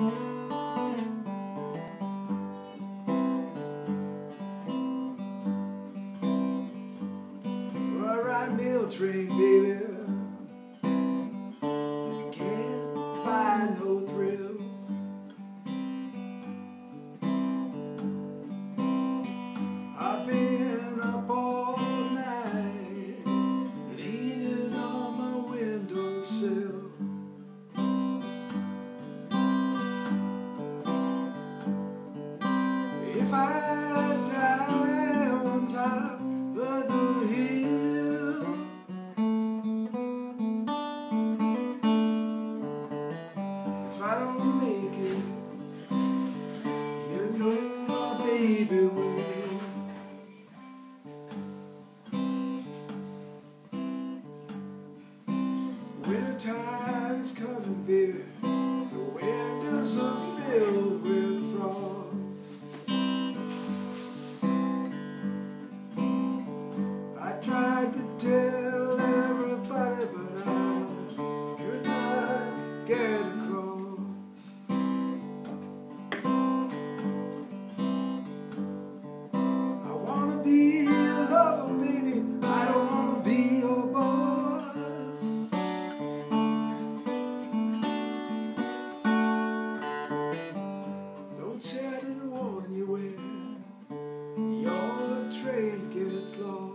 Alright, Train, baby. Can't buy no If I die on top of the hill, if I don't make it, you know my baby will. Winter time's coming, baby. gets lost.